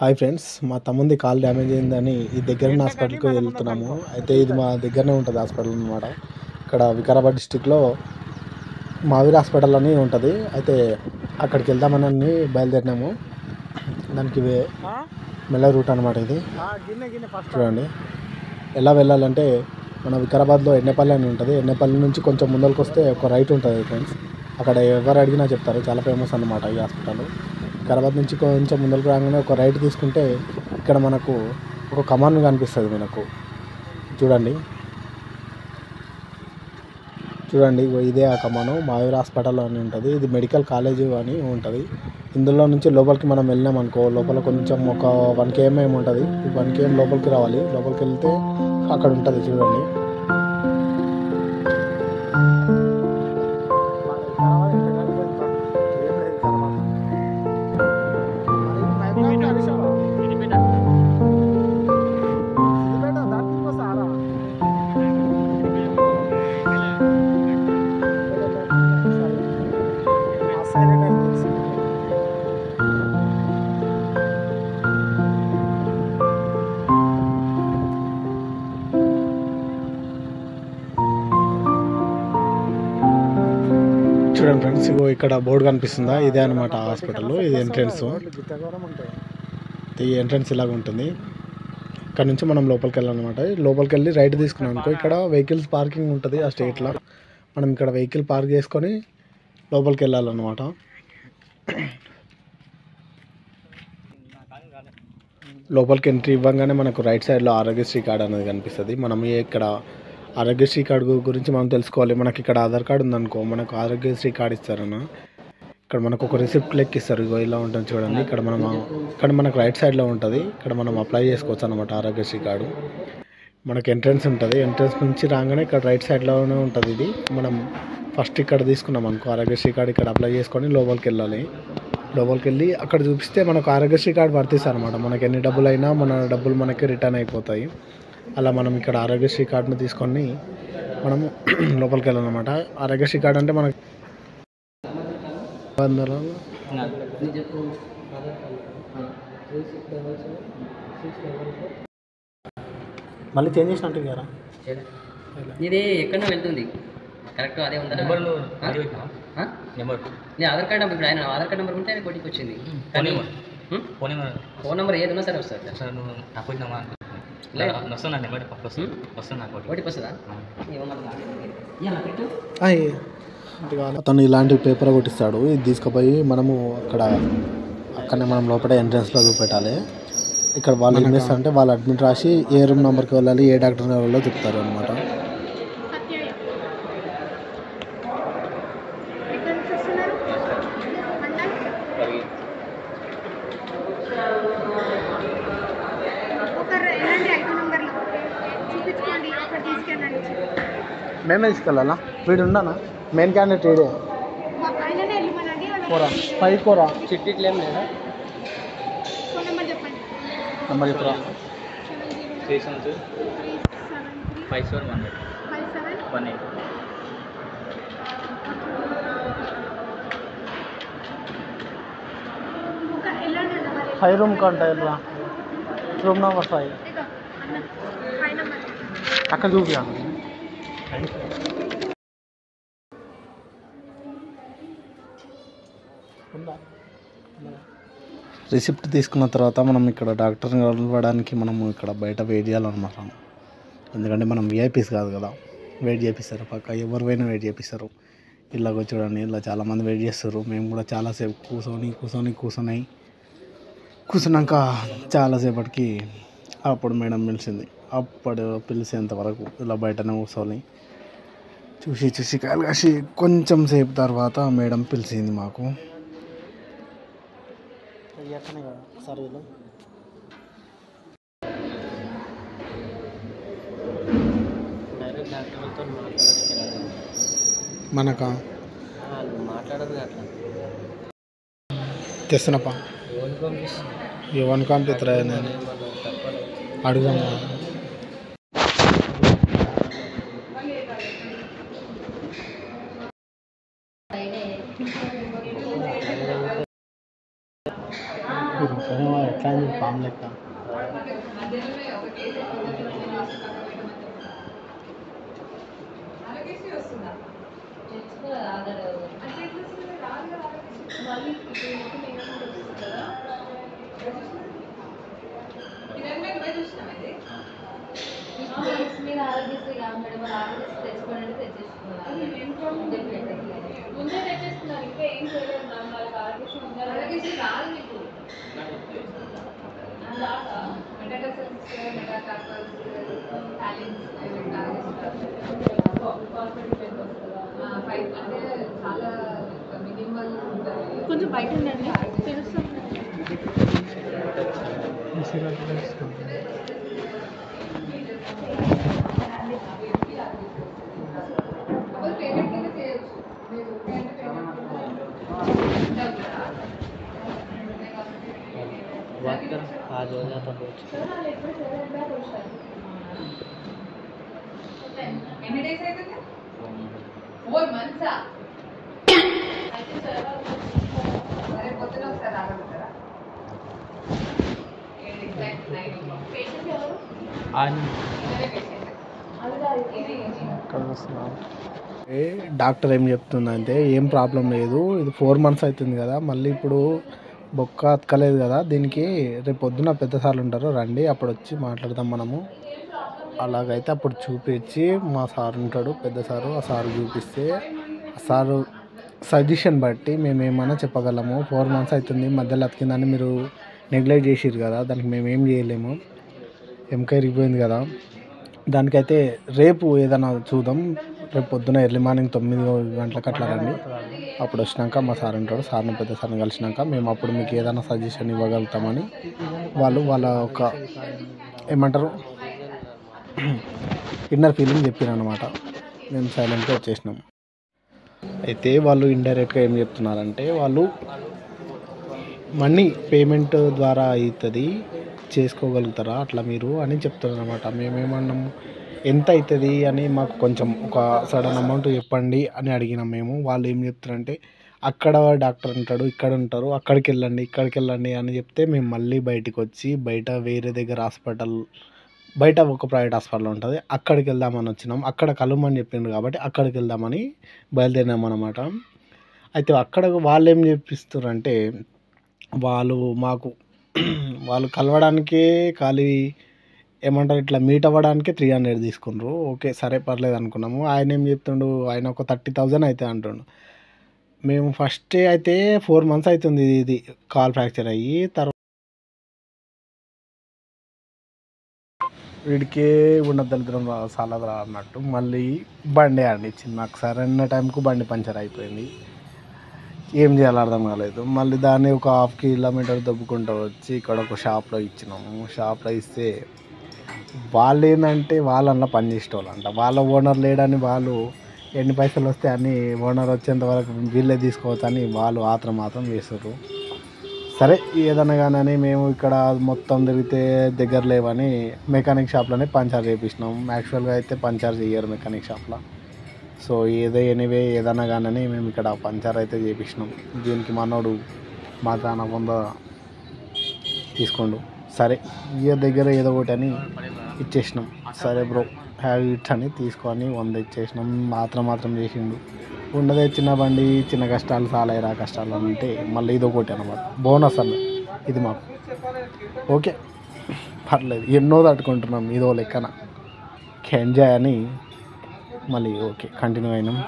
Hi friends మా తమ్ముంది call damage అయిందని ఈ దగ్గర ఉన్న హాస్పిటల్కి వెళ్తున్నాము. అయితే ఇది మా దగ్గరనే ఉంటుంది హాస్పిటల్ అనమాట ఇక్కడ వికారాబాద్ డిస్టిక్లో మావీర్ హాస్పిటల్ అని ఉంటుంది. అయితే అక్కడికి వెళ్దామని బయలుదేరినాము. దానికి మెల్ల రూట్ అనమాట ఇది. చూడండి. ఎలా వెళ్ళాలంటే మన వికారాబాద్లో ఎన్నెపల్లి అని ఉంటుంది. ఎన్నెపల్లి నుంచి కొంచెం ముందరకు వస్తే ఒక రైట్ ఉంటుంది ఫ్రెండ్స్ అక్కడ ఎవరు అడిగినా చెప్తారు. చాలా ఫేమస్ అన్నమాట ఈ హాస్పిటల్. వికారాబాద్ నుంచి కొంచెం ముందరకు రాగానే ఒక రైట్ తీసుకుంటే ఇక్కడ మనకు ఒక కమాన్ కనిపిస్తుంది మనకు. చూడండి. చూడండి ఇదే ఆ కమాను. మాయూర్ హాస్పిటల్ అని ఉంటుంది. ఇది మెడికల్ కాలేజ్ అని ఉంటుంది. ఇందులో నుంచి లోపలికి మనం వెళ్ళినాం అనుకో లోపల కొంచెం ఒక వన్ కేఎం ఏమి ఉంటుంది. వన్ కేఎం లోపలికి రావాలి. లోపలికి వెళ్తే అక్కడ ఉంటుంది చూడండి. చూడండి ఫ్రెండ్స్ ఇగో ఇక్కడ బోర్డు కనిపిస్తుందా? ఇదే అనమాట హాస్పిటల్ ఇది ఎంట్రన్స్ ఈ ఎంట్రన్స్ ఇలాగ ఉంటుంది. ఇక్కడ నుంచి మనం లోపలికి వెళ్ళాలన్నమాట. లోపలికి వెళ్ళి రైట్ తీసుకున్నాం అనుకో ఇక్కడ వెహికల్స్ పార్కింగ్ ఉంటుంది ఆ స్టేట్లో. మనం ఇక్కడ వెహికల్ పార్క్ చేసుకొని లోపలికి వెళ్ళాలన్నమాట. లోపలికి ఎంట్రీ ఇవ్వగానే మనకు రైట్ సైడ్లో ఆరోగ్యశ్రీ కార్డ్ అనేది కనిపిస్తుంది. మనం ఏ- ఇక్కడ ఆరోగ్యశ్రీ కార్డు గురించి మనం తెలుసుకోవాలి. మనకి ఇక్కడ ఆధార్ కార్డు ఉందనుకో మనకు ఆరోగ్యశ్రీ కార్డు ఇస్తారన్న. ఇక్కడ మనకు ఒక రిసిప్ట్ లెక్క ఇస్తారు. ఇగో ఇలా ఉంటుంది చూడండి. ఇక్కడ మనం ఇక్కడ మనకు రైట్ సైడ్లో ఉంటుంది. ఇక్కడ మనం అప్లై చేసుకోవచ్చు అనమాట ఆరోగ్యశ్రీ కార్డు. మనకు ఎంట్రన్స్ ఉంటుంది. ఎంట్రన్స్ నుంచి రాగానే ఇక్కడ రైట్ సైడ్లోనే ఉంటుంది ఇది. మనం ఫస్ట్ ఇక్కడ తీసుకున్నాం అనుకో ఆరోగ్యశ్రీ కార్డు ఇక్కడ అప్లై చేసుకొని లోపలికి వెళ్ళాలి. లోపలికి వెళ్ళి అక్కడ చూపిస్తే మనకు ఆరోగ్యశ్రీ కార్డు వర్తిస్తుంది అనమాట మనకి ఎన్ని డబ్బులు అయినా మన డబ్బులు మనకి రిటర్న్ అయిపోతాయి. అలా మనం ఇక్కడ ఆరోగ్యశ్రీ కార్డును తీసుకొని మనము లోపలికి వెళ్ళాలన్నమాట. ఆరోగ్యశ్రీ కార్డు అంటే మనకి వందలు. మళ్ళీ చేంజ్ చేసినట్టు కదా ఇది ఎక్కడో వెళ్తుంది. కరెక్ట్ అదే ఉందా? నెంబర్లు? ఆ? నెంబర్. నీ ఆధార్ కార్డ్ నెంబర్ ఇప్పుడు ఆయన ఆధార్ కార్డ్ నెంబర్ ఉంటే ఆయన కొట్టికి వచ్చింది phone number? Phone number. Phone number ఏది ఉన్నా సరే వస్తుంది సార్ నువ్వు నాకు వస్తుంది వస్తుంది? ఒకటి. వస్తుందా అతను ఇలాంటి పేపర్ కొట్టిస్తాడు. ఇది తీసుకుపోయి మనము అక్కడ అక్కడనే మనం లోపల ఎంట్రన్స్లో చూపెట్టాలి. ఇక్కడ వాళ్ళు ఏం చేస్తారంటే వాళ్ళు అడ్మిట్ రాసి ఏ రూమ్ నెంబర్కి వెళ్ళాలి ఏ డాక్టర్ వెళ్ళాలో చెప్తారు అనమాట ఎక్కడి నుంచి వస్తున్నారు మండల్ ఒక ఎలాంటి ఐదు నెంబర్లు చూపించుకోండి అక్కడ తీసుకెళ్ళండి మేమే తీసుకెళ్ళాలా? వీడు. ఉండనా మెయిన్ క్యాండిడేట్ వీడే మా ఆయననే వెళ్ళమనండి కూర ఫైవ్ కూర చిట్టి ఇట్లా ఏం లేదా ఫోన్ నెంబర్ చెప్పండి నెంబర్ చెప్పురా station three seven three five seven one eight five seven one eight ఒక వెళ్ళండి అన్న. మరి ఫైవ్ రూమ్ కంట రూమ్ నెంబర్ రిసిప్ట్ తీసుకున్న తర్వాత మనం ఇక్కడ డాక్టర్ని కలవడానికి మనం ఇక్కడ బయట వెయిట్ చేయాలన్నమాట. ఎందుకంటే మనం విఐపీస్ కాదు కదా. వెయిట్ చేపిస్తారు పక్క. ఎవరు పోయినా వెయిట్ చేపిస్తారు. ఇలా చూడండి ఇలా చాలామంది వెయిట్ చేస్తారు. మేము కూడా చాలాసేపు కూర్చొని కూర్చొని కూర్చొని కూర్చున్నాక చాలాసేపటికి అప్పుడు మేడం పిలిచింది. అప్పుడు పిలిచేంత వరకు ఇలా బయటనే కూర్చొని చూసి చూసి కాలు కాసి కొంచెం సేపు తర్వాత మేడం పిలిచింది మాకు. మనక? మాట్లాడదు అట్లా తెస్తున్నప్పా ఎవరికి పంపిస్తారా నేను ఎట్లా పాము లెక్క మీరు ఆరోగ్యశ్రీ కాదు మేడం ఆరోగ్యశ్రీ తెచ్చుకోండి తెచ్చేసుకున్నారు. ముందే తెచ్చేస్తున్నారు ఇంకా ఏం చేయలేదు మ్యామ్ వాళ్ళకి ఆర్టీసీ ఉండాలి ఆరోగ్యశ్రీ రాదు మీకు కొంచెం బయట ఉండండి తెలుస్తుంది ఇదే డాక్టర్ ఏం చెప్తుందంటే ఏం ప్రాబ్లం లేదు ఇది ఫోర్ మంత్స్ అవుతుంది కదా మళ్ళీ ఇప్పుడు బొక్క అతకలేదు కదా దీనికి రేపు పొద్దున పెద్ద సార్లు ఉంటారు. రండి అప్పుడు వచ్చి మాట్లాడదాం మనము. అలాగైతే అప్పుడు చూపించి మా సార్ ఉంటాడు పెద్ద సారు. ఆ సారు చూపిస్తే ఆ సారు సజెషన్ బట్టి మేము ఏమైనా చెప్పగలము. ఫోర్ మంత్స్ అవుతుంది మధ్యలో అతికిందని మీరు నెగ్లెక్ట్ చేసిరు కదా దానికి మేము ఏం చేయలేము. ఎంక ఇరిగిపోయింది కదా. దానికైతే రేపు ఏదైనా చూద్దాం. రేపు పొద్దున ఎర్లీ మార్నింగ్ తొమ్మిది గంటలకు అట్లా రండి. అప్పుడు వచ్చినాక మా సార్ ఉంటాడు. సార్ని పెద్ద సార్ని కలిసినాక మేము అప్పుడు మీకు ఏదైనా సజెషన్ ఇవ్వగలుగుతామని వాళ్ళు వాళ్ళ ఒక ఏమంటారు? ఇన్నర్ ఫీలింగ్ చెప్పారు అనమాట మేము సైలెంట్గా వచ్చేసినాం. అయితే వాళ్ళు ఇండైరెక్ట్గా ఏం చెప్తున్నారంటే వాళ్ళు మనీ పేమెంట్ ద్వారా అవుతుంది చేసుకోగలుగుతారా అట్లా మీరు అని చెప్తున్నారు అనమాట మేమేమన్నాము ఎంత అవుతుంది అని మాకు కొంచెం ఒక సడన్ అమౌంట్ చెప్పండి అని అడిగినాం మేము. వాళ్ళు ఏం చెప్తారంటే అక్కడ డాక్టర్ ఉంటాడు ఇక్కడ ఉంటారు అక్కడికి వెళ్ళండి ఇక్కడికి వెళ్ళండి అని చెప్తే మేము మళ్ళీ బయటికి వచ్చి బయట వేరే దగ్గర హాస్పిటల్ బయట ఒక ప్రైవేట్ హాస్పిటల్ ఉంటుంది అక్కడికి వెళ్దామని వచ్చినాం. అక్కడ కలవమని చెప్పిండ్రు కాబట్టి అక్కడికి వెళ్దామని బయలుదేరినాం అనమాట అయితే అక్కడ వాళ్ళు ఏం చెప్పిస్తారంటే వాళ్ళు మాకు వాళ్ళు కలవడానికే ఖాళీ ఏమంటారు ఇట్లా మీట్ అవ్వడానికి త్రీ హండ్రెడ్ తీసుకున్నారు ఓకే సరే పర్లేదు అనుకున్నాము. ఆయన ఏం చెప్తుండు ఆయన ఒక థర్టీ థౌజండ్ అయితే అంటుండు. మేము ఫస్ట్ అయితే ఫోర్ మంత్స్ అవుతుంది ఇది కాల్ ఫ్రాక్చర్ అయ్యి. తర్వాత వీడికే ఉన్న దరిద్రం రా- అన్నట్టు మళ్ళీ బండి అండి నాకు. సరైన టైంకు బండి పంచర్ అయిపోయింది. ఏం చేయాలో అర్థం కాలేదు. మళ్ళీ దాన్ని ఒక హాఫ్ కిలోమీటర్ దొబ్బుకుంటూ వచ్చి ఇక్కడ ఒక షాప్లో ఇచ్చినాము. షాప్లో ఇస్తే వాళ్ళు ఏంటంటే వాళ్ళన్న పని చేసేవాళ్ళంట వాళ్ళ ఓనర్ లేడని వాళ్ళు ఎన్ని పైసలు వస్తే అన్ని ఓనర్ వచ్చేంత వరకు వీళ్ళే తీసుకోవచ్చు అని వాళ్ళు ఆత్రం మాత్రం చేస్తారు సరే ఏదన్నా కానీ మేము ఇక్కడ మొత్తం తిరిగితే దగ్గర లేవని మెకానిక్ షాప్లోనే పంచర్ చేపించినాం యాక్చువల్గా అయితే పంచర్ చేయరు మెకానిక్ షాప్లో. సో ఏదో ఎనీవే ఏదన్నా కానీ మేము ఇక్కడ పంచర్ అయితే చేపించినాం దీనికి మనోడు మా చాలా కొంత తీసుకోండు. సరే ఇక దగ్గర ఏదో ఒకటి అని ఇచ్చేసినాం. సరే బ్రో హ్యావ్ ఇట్ అని తీసుకొని వంద ఇచ్చేసినాం. మాత్రం మాత్రం చేసిండు. ఉండదే చిన్న బండి చిన్న కష్టాలు సాలైరా కష్టాలు అంటే మళ్ళీ ఇది ఒకటి అనమాట బోనస్ అన్న. ఇది మాకు. ఓకే. పర్లేదు. ఎన్నో తట్టుకుంటున్నాం ఇదో లెక్కన. ఎంజాయ్ అని మళ్ళీ ఓకే కంటిన్యూ అయినాం.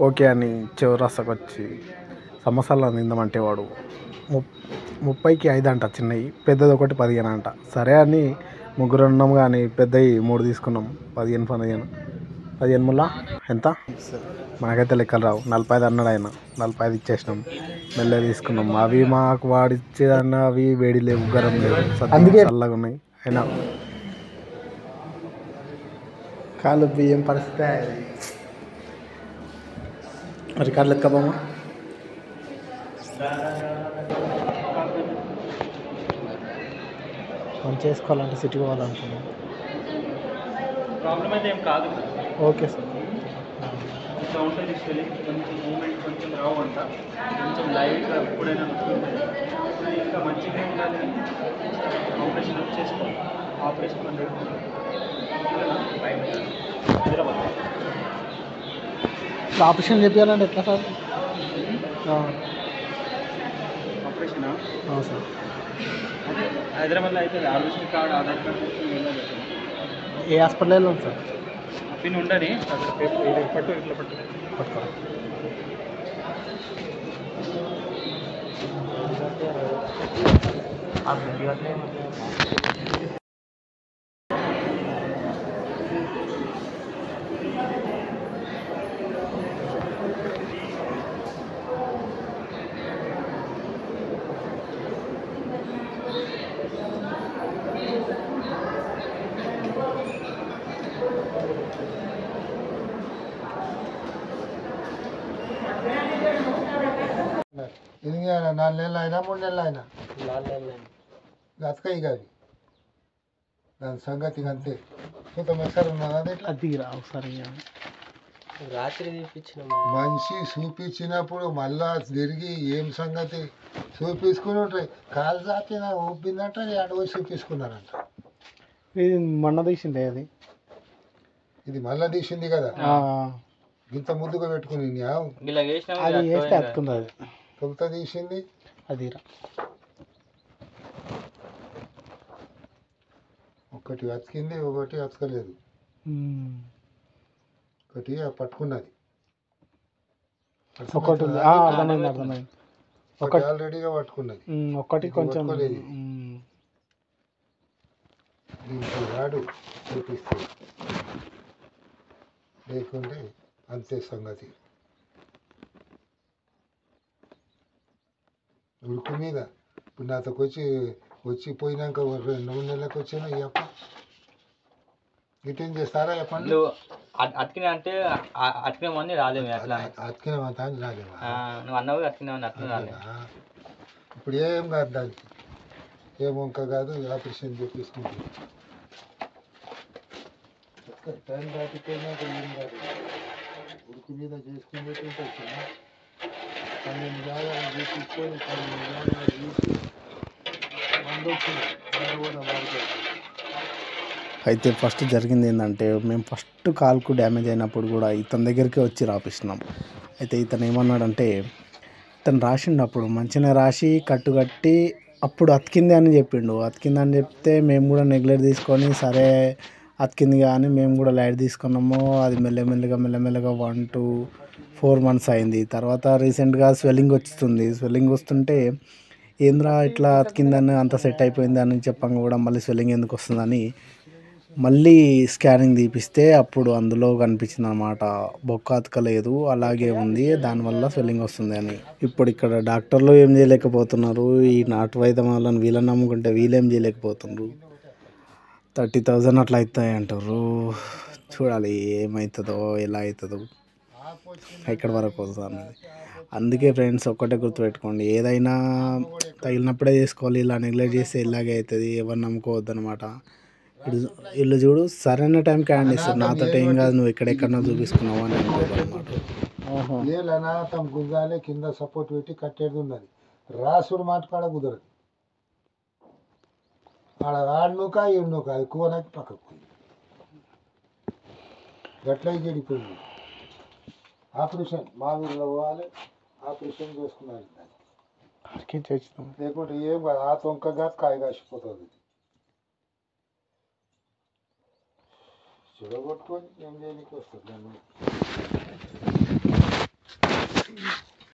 ఓకే అని చివరస్తకు వచ్చి సమస్యలు అందిందామంటే వాడు ముప్ ముప్పైకి ఐదు అంట చిన్నవి పెద్దది ఒకటి పదిహేను అంట. సరే అని ముగ్గురు ఉన్నాం కానీ పెద్దవి మూడు తీసుకున్నాం. పదిహేను పదిహేను పదిహేను ముల్లా? ఎంత? మనకైతే లెక్కలు రావు. నలభై ఐదు అన్నాడు ఆయన. నలభై ఐదు ఇచ్చేసినాం. మెల్ల తీసుకున్నాం. అవి మాకు వాడిచ్చేదన్న అవి వేడి లేవు గరం లేవు. అందుకే చల్లగా ఉన్నాయి. అయినా కాలు బియ్యం పరిస్థితి రికార్డులు ఎత్తుకోమా మనం చేసుకోవాలంటే సిటీ పోవాలనుకున్నాం. ప్రాబ్లం అయితే ఏం కాదు. Okay sir. ఇట్లా ఉంటుంది స్పెల్లింగ్ కొంచెం మూమెంట్ కొంచెం రావు అంట కొంచెం లైట్గా ఎప్పుడైనా ఇంకా మంచిగా ఉండాలి ఆపరేషన్ చేసుకోవాలి ఆపరేషన్ హండ్రెడ్ హైదరాబాద్. ఆపరేషన్ చేయాలంటే ఎట్లా సార్? ఆపరేషనా? సార్. అదే హైదరాబాద్లో అయితే ఆరోగ్య కార్డు ఆధార్ కార్డు తీసుకుని వెళ్ళాలి అసలు. ఏ హాస్పిటల్లో ఉంది సార్? పిన్ ఉండని. అక్కడ పేపర్ ఇది పట్టు ఇట్లా పట్టు. పట్టుకో ఇది నాలుగు నెలలు అయినా మూడు నెలలు అయినా. గతక ఇక అది దాని సంగతి అంతే. చూద్దాం ఒకసారి ఉన్నది అది ఇట్లా. అది రా ఒకసారి రాత్రి మనిషి చూపించినప్పుడు మళ్ళా తిరిగి ఏం సంగతి? చూపించుకుని ఉంటాయి కాలు చాపిన ఊపిందంట అడవి చూపించుకున్నారంట. ఇది మొన్న తీసిండే అది. ఇది మళ్ళా తీసింది కదా? ఆ, ఇంత ముద్దుగా పెట్టుకుని న్యాయం. ఇలా చేసినా అది వేస్తే అది. తొలుత తీసింది? అది రా. ఒకటి అతికింది ఒకటి అతకలేదు. ఒకటి పట్టుకున్నది. ఒకటి అర్థమైంది అర్థమైంది. ఒకటి ఆల్రెడీగా పట్టుకున్నది. ఇది కొంచెం. దీనికి రాడు చూపిస్తుంది లేకుంటే అంతే సంగతి. ఉడుకు మీద ఇప్పుడు నాతోకి వచ్చి వచ్చి పోయినాక రెండు మూడు నెలలకు వచ్చినా అప్ప ఇటేం చేస్తారా చెప్పండి నువ్వు అట్- అతికినా అంటే ఆ- అతికినామని రాలేము అట్లా అతికిన అని రాలేవా ఆ, నువ్వు అన్నావు అట్లా రాలేదు అట్లనా? ఇప్పుడు ఏం కాదు దానికి ఏం వంక కాదు ఆపరేషన్ చేపించుకుంటుంది టైం దాటిపోయినాక ఏం కాదు ఉడుకు మీద చేసుకుని వచ్చిన పన్నెండు జాగాలు పన్నెండు జాగాలు చూసి మందు వచ్చింది మందు అయితే ఫస్ట్ జరిగింది ఏంటంటే మేము ఫస్ట్ కాల్కు డ్యామేజ్ అయినప్పుడు కూడా ఇతని దగ్గరికి వచ్చి రాపిస్తున్నాం. అయితే ఇతను ఏమన్నాడంటే ఇతను రాసిండు అప్పుడు మంచిగా రాసి కట్టు కట్టి అప్పుడు అతికింది అని చెప్పిండు. అతికింది అని చెప్తే మేము కూడా నెగ్లెక్ట్ తీసుకొని సరే అతికింది కానీ మేము కూడా లైట్ తీసుకున్నాము. అది మెల్లమెల్లగా మెల్లమెల్లగా వన్ టూ ఫోర్ మంత్స్ అయింది. తర్వాత రీసెంట్గా స్వెల్లింగ్ వస్తుంది స్వెల్లింగ్ వస్తుంటే ఏంద్రా ఇట్లా అతికిందని అంత సెట్ అయిపోయింది అని చెప్పంగా కూడా మళ్ళీ స్వెల్లింగ్ ఎందుకు వస్తుందని మళ్ళీ స్కానింగ్ తీపిస్తే అప్పుడు అందులో కనిపించింది అనమాట బొక్క అతకలేదు అలాగే ఉంది దానివల్ల స్వెల్లింగ్ వస్తుంది అని. ఇప్పుడు ఇక్కడ డాక్టర్లు ఏం చేయలేకపోతున్నారు. ఈ నాటు వైద్యం వాళ్ళని వీళ్ళని నమ్ముకుంటే వీళ్ళేం చేయలేకపోతున్నారు. థర్టీ థౌజండ్ అట్లా అవుతాయి అంటారు చూడాలి ఏమవుతుందో ఎలా అవుతుందో. ఎక్కడి వరకు వస్తుంది. అందుకే ఫ్రెండ్స్ ఒక్కటే గుర్తుపెట్టుకోండి. ఏదైనా తగిలినప్పుడే చేసుకోవాలి ఇలా నెగ్లెక్ట్ చేస్తే ఇలాగే అవుతుంది. ఎవరు నమ్ముకోవద్దు అనమాట వీళ్ళు చూడు సరైన టైంకి హ్యాండ్ ఇస్తారు నాతో ఏం కాదు నువ్వు ఎక్కడెక్కడో చూపించుకున్నావు అని ఏళ్ళు అనాథం గుంజాలి కింద సపోర్ట్ పెట్టి కట్టేది ఉన్నది. రాసుడు మాట కాడ కుదరదు. ఆడ ఆడనుక ఈడునుక అది కోనకి పక్కకు గట్లే చెడిపోయింది ఆపరేషన్ మా ఊళ్ళో పోవాలి ఆపరేషన్ చేసుకున్నాను లేకుంటే ఏం కాదు ఆ తొంకగా కాయ కాసిపోతుంది. చెడగొట్టుకొని ఏం చేయడానికి వస్తుంది? దాన్ని